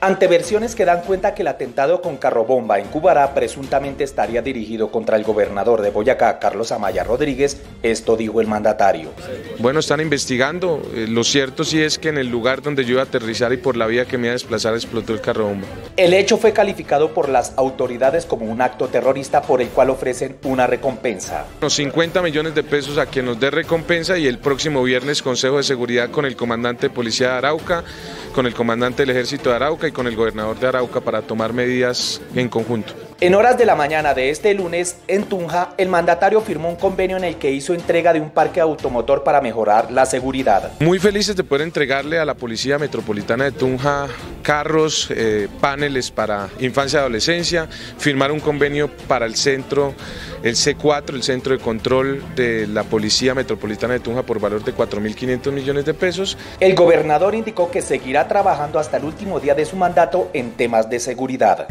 ante versiones que dan cuenta que el atentado con carrobomba en Cubará presuntamente estaría dirigido contra el gobernador de Boyacá, Carlos Amaya Rodríguez, esto dijo el mandatario. Bueno, están investigando. Eh, lo cierto sí es que en el lugar donde yo iba a aterrizar y por la vía que me iba a desplazar explotó el carrobomba. El hecho fue calificado por las autoridades como un acto terrorista por el cual ofrecen una recompensa. Los 50 millones de pesos a quien nos dé recompensa y el próximo viernes Consejo de Seguridad con el comandante de Policía de Arauca, con el comandante del Ejército de Arauca y con el gobernador de Arauca para tomar medidas en conjunto. En horas de la mañana de este lunes, en Tunja, el mandatario firmó un convenio en el que hizo entrega de un parque automotor para mejorar la seguridad. Muy felices de poder entregarle a la Policía Metropolitana de Tunja carros, eh, paneles para infancia y adolescencia, firmar un convenio para el centro, el C4, el centro de control de la Policía Metropolitana de Tunja por valor de 4.500 millones de pesos. El gobernador indicó que seguirá trabajando hasta el último día de su mandato en temas de seguridad.